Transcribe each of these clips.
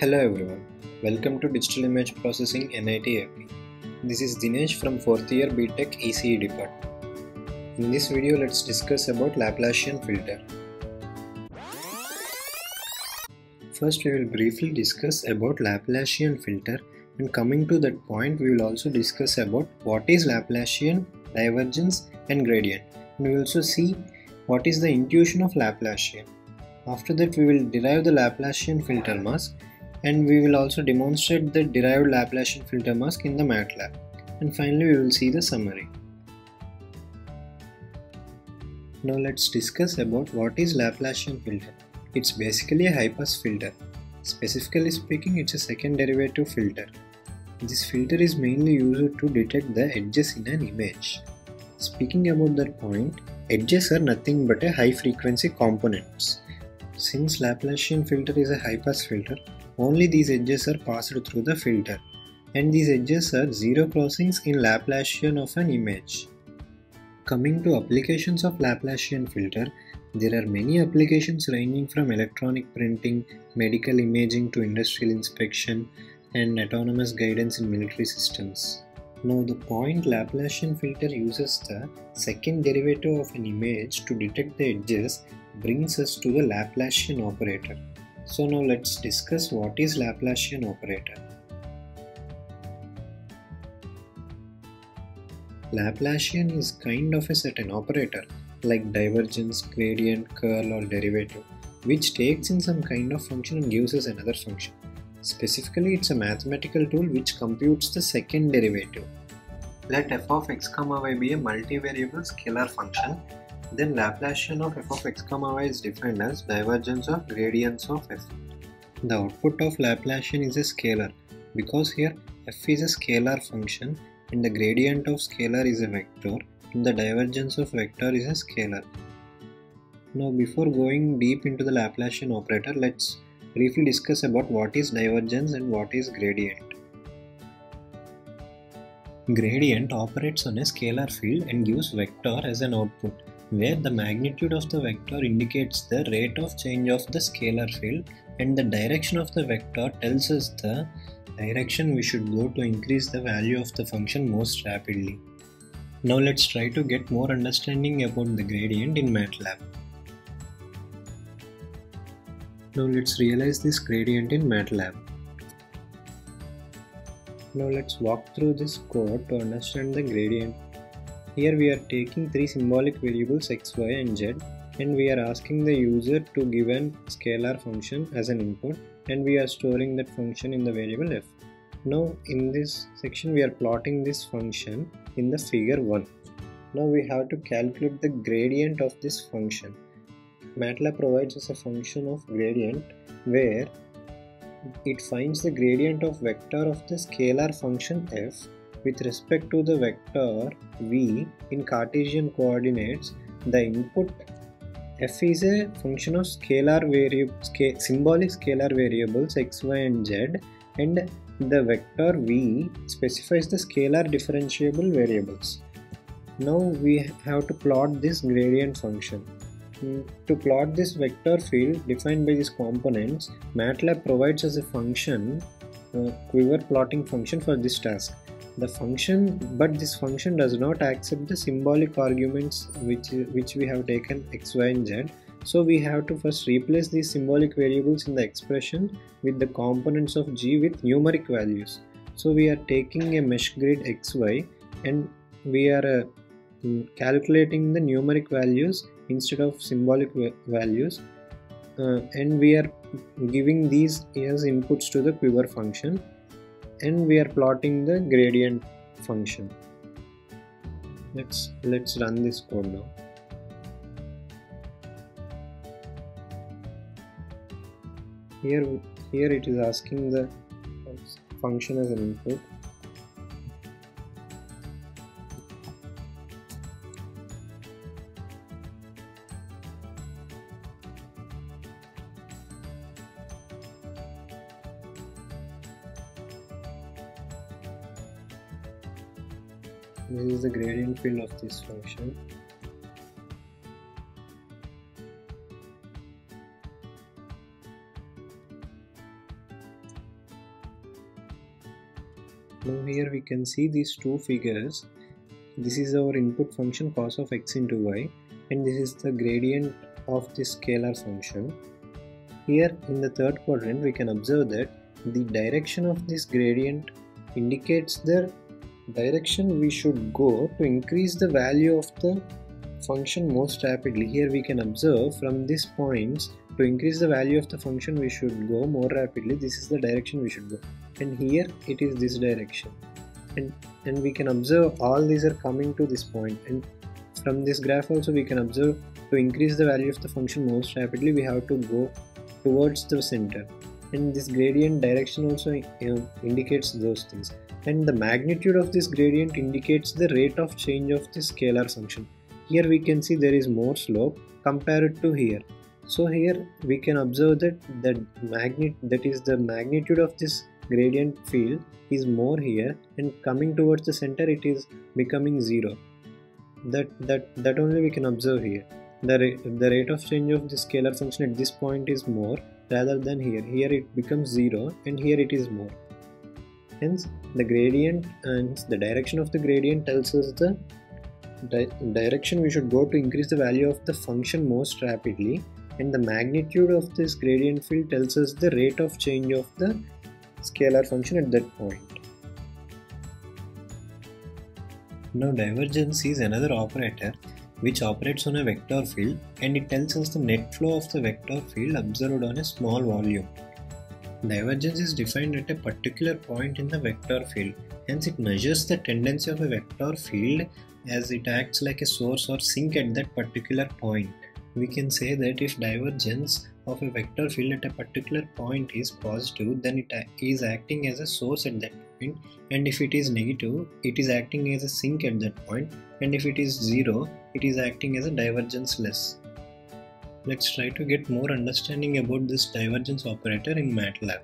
Hello everyone, welcome to Digital Image Processing NIT AP. This is Dinesh from 4th year BTech ECE department. In this video let's discuss about Laplacian filter. First we will briefly discuss about Laplacian filter and coming to that point we will also discuss about what is Laplacian, divergence and gradient and we will also see what is the intuition of Laplacian. After that we will derive the Laplacian filter mask and we will also demonstrate the derived Laplacian filter mask in the MATLAB. And finally we will see the summary. Now let's discuss about what is Laplacian filter. It's basically a high-pass filter. Specifically speaking, it's a second derivative filter. This filter is mainly used to detect the edges in an image. Speaking about that point, edges are nothing but a high frequency components. Since Laplacian filter is a high pass filter, only these edges are passed through the filter and these edges are zero crossings in Laplacian of an image. Coming to applications of Laplacian filter, there are many applications ranging from electronic printing, medical imaging to industrial inspection and autonomous guidance in military systems. Now the point Laplacian filter uses the second derivative of an image to detect the edges brings us to the Laplacian operator. So now let's discuss what is Laplacian operator. Laplacian is kind of a certain operator like divergence, gradient, curl or derivative which takes in some kind of function and gives us another function. Specifically, it's a mathematical tool which computes the second derivative. Let f of x y be a multivariable scalar function. Then Laplacian of f of x comma y is defined as divergence of gradients of f. The output of Laplacian is a scalar because here f is a scalar function and the gradient of scalar is a vector and the divergence of vector is a scalar. Now before going deep into the Laplacian operator, let's briefly discuss about what is divergence and what is gradient. Gradient operates on a scalar field and gives vector as an output, where the magnitude of the vector indicates the rate of change of the scalar field and the direction of the vector tells us the direction we should go to increase the value of the function most rapidly. Now let's try to get more understanding about the gradient in MATLAB. Now let's realize this gradient in MATLAB. Now let's walk through this code to understand the gradient. Here we are taking three symbolic variables x, y and z and we are asking the user to give an scalar function as an input and we are storing that function in the variable f. Now in this section we are plotting this function in the figure 1. Now we have to calculate the gradient of this function. MATLAB provides us a function of gradient where it finds the gradient of vector of the scalar function f with respect to the vector v in Cartesian coordinates. The input f is a function of scalar variable sca symbolic scalar variables x, y and z and the vector v specifies the scalar differentiable variables. Now we have to plot this gradient function. Mm, to plot this vector field defined by these components, MATLAB provides us a function, a quiver plotting function for this task. The function, but this function does not accept the symbolic arguments which, which we have taken x, y and z. So we have to first replace these symbolic variables in the expression with the components of g with numeric values. So we are taking a mesh grid xy and we are uh, calculating the numeric values instead of symbolic values uh, and we are giving these as inputs to the quiver function and we are plotting the gradient function. Let's let's run this code now. Here here it is asking the function as an input this is the gradient field of this function. Now here we can see these two figures. This is our input function cos of x into y and this is the gradient of this scalar function. Here in the third quadrant we can observe that the direction of this gradient indicates the direction we should go to increase the value of the function most rapidly. Here we can observe from these points to increase the value of the function we should go more rapidly this is the direction we should go. And here it is this direction. And and we can observe all these are coming to this point. And from this graph also we can observe to increase the value of the function most rapidly we have to go towards the center. And this gradient direction also indicates those things and the magnitude of this gradient indicates the rate of change of the scalar function. Here we can see there is more slope compared to here. So here we can observe that the magnet that is the magnitude of this gradient field is more here and coming towards the center it is becoming zero. That that that only we can observe here. The, rate, the rate of change of the scalar function at this point is more rather than here. Here it becomes zero and here it is more hence the gradient and the direction of the gradient tells us the di direction we should go to increase the value of the function most rapidly and the magnitude of this gradient field tells us the rate of change of the scalar function at that point. Now divergence is another operator which operates on a vector field and it tells us the net flow of the vector field observed on a small volume. Divergence is defined at a particular point in the vector field, hence it measures the tendency of a vector field as it acts like a source or sink at that particular point. We can say that if divergence of a vector field at a particular point is positive then it is acting as a source at that point. And if it is negative it is acting as a sink at that point. And if it is zero it is acting as a divergence less. Let's try to get more understanding about this divergence operator in MATLAB.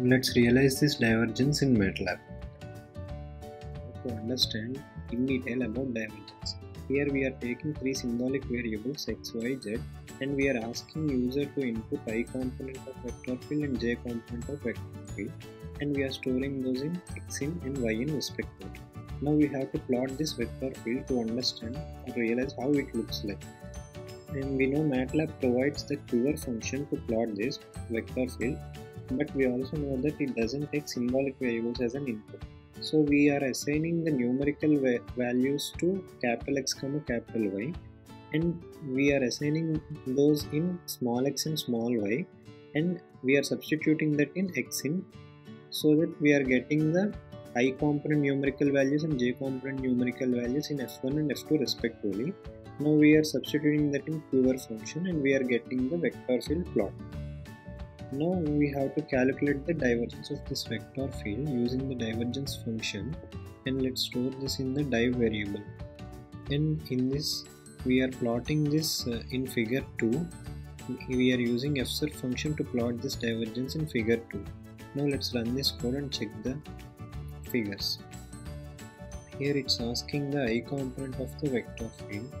Let's realize this divergence in MATLAB. To understand in detail about divergence. Here we are taking three symbolic variables x, y, z and we are asking user to input i component of vector field and j component of vector field and we are storing those in x in and y in respectively. Now we have to plot this vector field to understand or realize how it looks like. And we know MATLAB provides the quiver function to plot this vector field but we also know that it doesn't take symbolic variables as an input. So we are assigning the numerical values to capital X comma capital Y and we are assigning those in small x and small y and we are substituting that in x in so that we are getting the i component numerical values and j component numerical values in f1 and f2 respectively. Now we are substituting that in quiver function and we are getting the vector field plot. Now we have to calculate the divergence of this vector field using the divergence function and let's store this in the div variable and in this we are plotting this uh, in figure 2 we are using fsurf function to plot this divergence in figure 2 now let's run this code and check the figures. Here it's asking the i component of the vector field.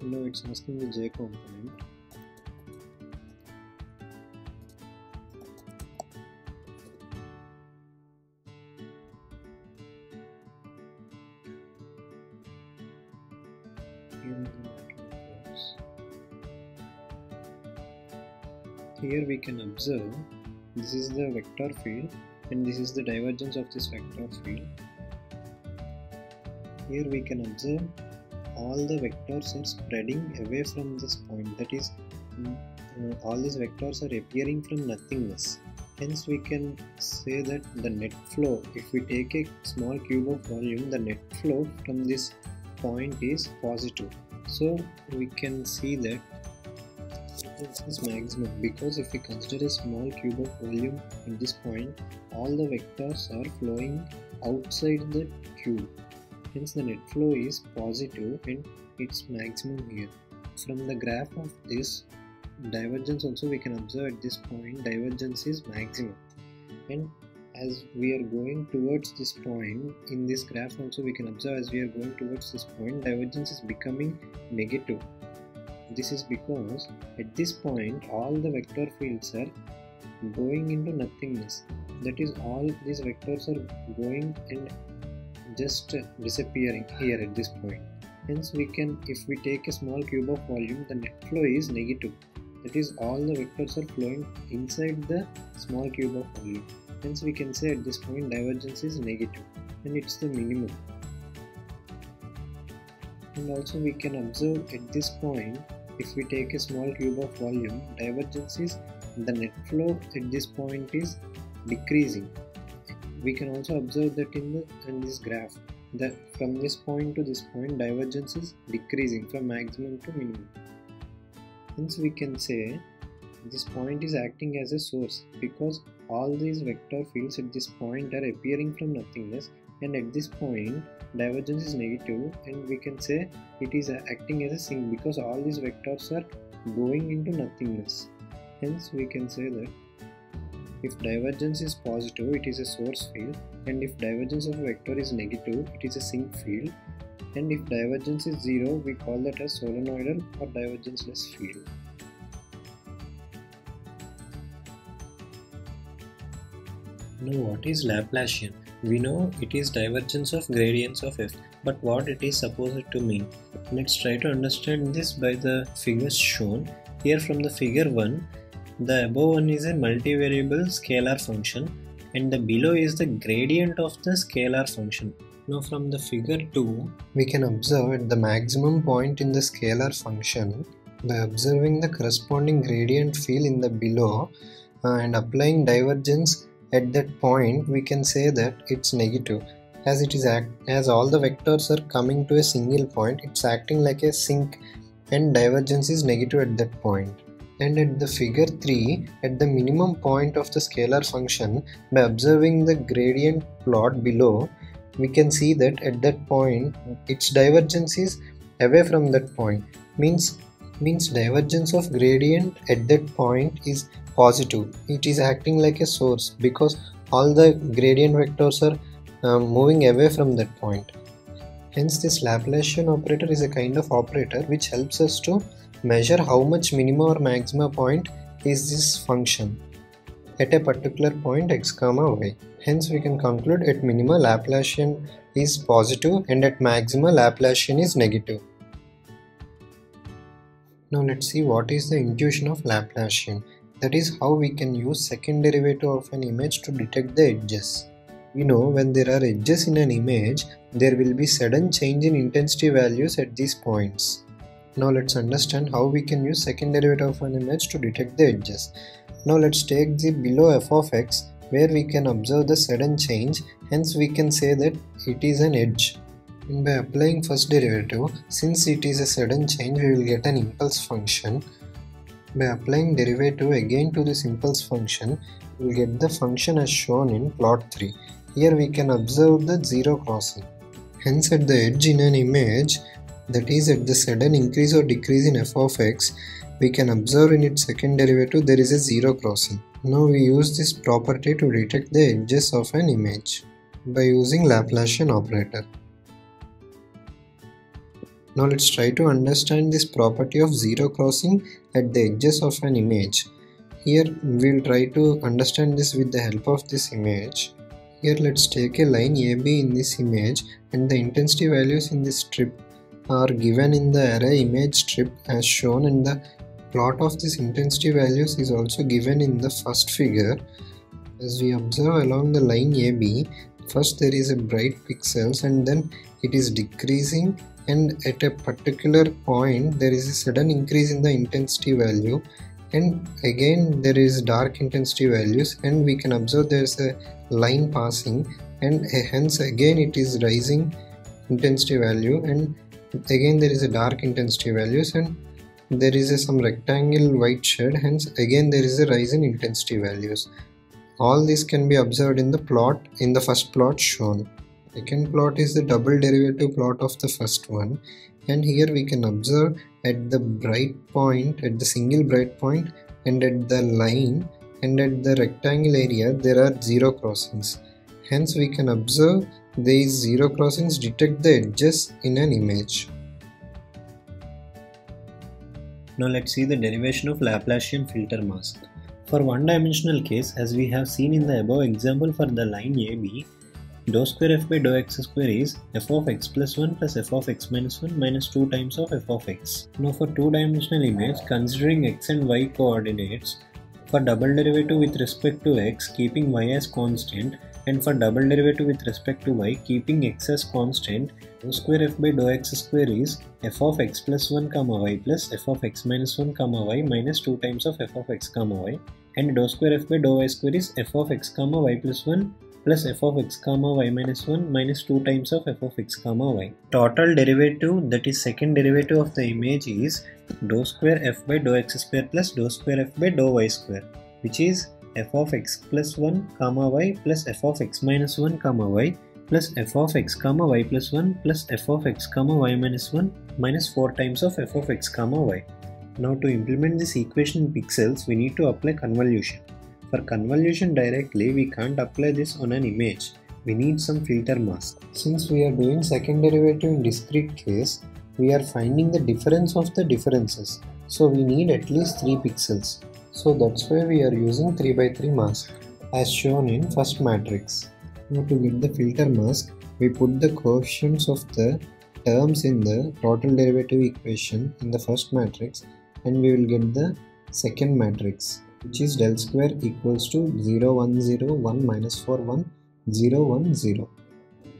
Now it's asking the j component we can observe this is the vector field and this is the divergence of this vector field. Here we can observe all the vectors are spreading away from this point that is mm, uh, all these vectors are appearing from nothingness. Hence we can say that the net flow if we take a small cube of volume the net flow from this point is positive. So we can see that is maximum. Because if we consider a small cube of volume at this point all the vectors are flowing outside the cube. Hence the net flow is positive and its maximum here. From the graph of this divergence also we can observe at this point divergence is maximum. And as we are going towards this point in this graph also we can observe as we are going towards this point divergence is becoming negative this is because at this point all the vector fields are going into nothingness. That is all these vectors are going and just disappearing here at this point. Hence we can if we take a small cube of volume the net flow is negative. That is all the vectors are flowing inside the small cube of volume. Hence we can say at this point divergence is negative and it's the minimum. And also we can observe at this point if we take a small cube of volume divergence is the net flow at this point is decreasing. We can also observe that in the in this graph that from this point to this point divergence is decreasing from maximum to minimum. Hence we can say this point is acting as a source because all these vector fields at this point are appearing from nothingness and at this point divergence is negative and we can say it is uh, acting as a sink because all these vectors are going into nothingness. Hence we can say that if divergence is positive it is a source field and if divergence of a vector is negative it is a sink field and if divergence is 0 we call that as solenoidal or divergenceless field. Now what is Laplacian? We know it is divergence of gradients of f but what it is supposed to mean? Let's try to understand this by the figures shown. Here from the figure 1 the above one is a multivariable scalar function and the below is the gradient of the scalar function. Now from the figure 2, we can observe at the maximum point in the scalar function by observing the corresponding gradient field in the below uh, and applying divergence at that point we can say that it's negative. As it is act as all the vectors are coming to a single point it's acting like a sink and divergence is negative at that point. And at the figure 3 at the minimum point of the scalar function by observing the gradient plot below we can see that at that point its divergence is away from that point. Means means divergence of gradient at that point is positive it is acting like a source because all the gradient vectors are uh, moving away from that point hence this Laplacian operator is a kind of operator which helps us to measure how much minima or maxima point is this function at a particular point x comma y. Hence we can conclude at minima Laplacian is positive and at maxima Laplacian is negative. Now let's see what is the intuition of Laplacian. That is how we can use second derivative of an image to detect the edges. We know when there are edges in an image, there will be sudden change in intensity values at these points. Now let's understand how we can use second derivative of an image to detect the edges. Now let's take the below f of x where we can observe the sudden change hence we can say that it is an edge. And by applying first derivative since it is a sudden change we will get an impulse function. By applying derivative again to this impulse function we will get the function as shown in plot 3. Here we can observe the zero crossing. Hence at the edge in an image that is at the sudden increase or decrease in f of x we can observe in its second derivative there is a zero crossing. Now we use this property to detect the edges of an image by using Laplacian operator. Now let's try to understand this property of zero crossing at the edges of an image. Here we'll try to understand this with the help of this image. Here let's take a line AB in this image and the intensity values in this strip are given in the array image strip as shown in the Plot of this intensity values is also given in the first figure. As we observe along the line AB, first there is a bright pixels and then it is decreasing and at a particular point there is a sudden increase in the intensity value. And again there is dark intensity values and we can observe there is a line passing. And eh, hence again it is rising intensity value. And again there is a dark intensity values and there is a some rectangle white shade. Hence again there is a rise in intensity values. All this can be observed in the plot in the first plot shown second plot is the double derivative plot of the first one and here we can observe at the bright point at the single bright point and at the line and at the rectangle area there are zero crossings. Hence we can observe these zero crossings detect the edges in an image. Now let's see the derivation of Laplacian filter mask. For one-dimensional case, as we have seen in the above example for the line AB, dou square f by dou x square is f of x plus 1 plus f of x minus 1 minus 2 times of f of x. Now for two-dimensional image, considering x and y coordinates, for double derivative with respect to x, keeping y as constant, and for double derivative with respect to y keeping x as constant dou square f by dou x square is f of x plus 1 comma y plus f of x minus 1 comma y minus 2 times of f of x comma y and dou square f by dou y square is f of x comma y plus 1 plus f of x comma y minus 1 minus 2 times of f of x comma y. Total derivative that is second derivative of the image is dou square f by dou x square plus dou square f by dou y square which is f of x plus 1 comma y plus f of x minus 1 comma y plus f of x comma y plus 1 plus f of x comma y minus 1 minus 4 times of f of x comma y. Now to implement this equation in pixels we need to apply convolution. For convolution directly we can't apply this on an image. We need some filter mask. Since we are doing second derivative in discrete case, we are finding the difference of the differences. So we need at least 3 pixels. So that's why we are using 3 by 3 mask as shown in first matrix. Now to get the filter mask, we put the coefficients of the terms in the total derivative equation in the first matrix and we will get the second matrix which is del square equals to 0 1 0 1 minus 4 1 0 1 0.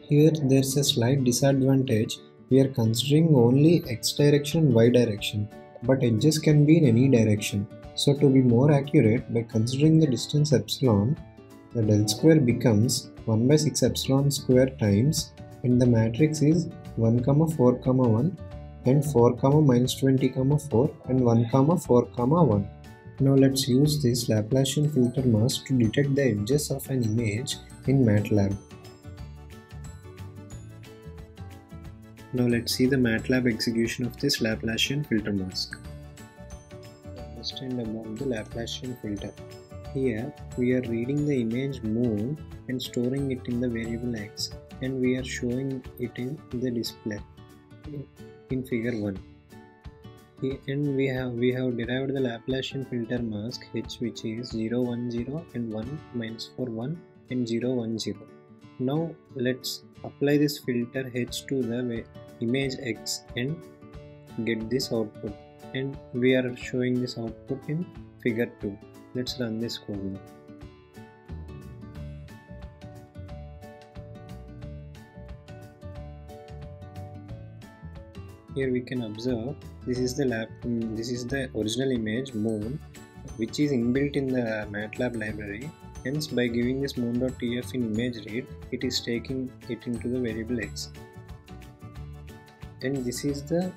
Here there is a slight disadvantage we are considering only x direction and y direction but edges can be in any direction so to be more accurate, by considering the distance epsilon, the del square becomes 1 by 6 epsilon square times and the matrix is 1 comma 4 comma 1 and 4 comma minus 20 comma 4 and 1 comma 4 comma 1. Now let's use this Laplacian filter mask to detect the edges of an image in MATLAB. Now let's see the MATLAB execution of this Laplacian filter mask understand about the Laplacian filter. Here we are reading the image moon and storing it in the variable x and we are showing it in the display in figure 1 and we have we have derived the Laplacian filter mask h which is 0 1 0 and 1 minus 4 1 and 0 1 0 now let's apply this filter h to the image x and get this output. And we are showing this output in figure 2 let's run this code now here we can observe this is the lab mm, this is the original image moon which is inbuilt in the MATLAB library. Hence by giving this moon.tif in image read it is taking it into the variable x. And this is the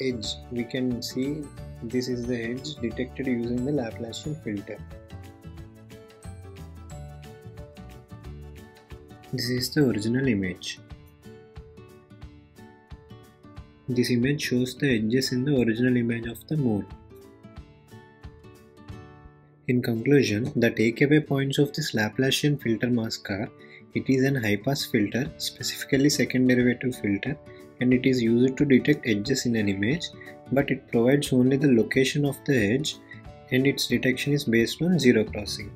edge. We can see this is the edge detected using the Laplacian filter. This is the original image this image shows the edges in the original image of the moon in conclusion, the takeaway points of this Laplacian filter mask are it is an high pass filter, specifically second derivative filter and it is used to detect edges in an image but it provides only the location of the edge and its detection is based on zero crossing.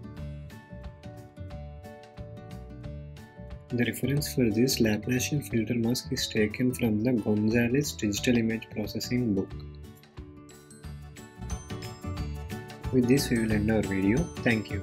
The reference for this Laplacian filter mask is taken from the Gonzalez Digital Image Processing book. With this we will end our video. Thank you.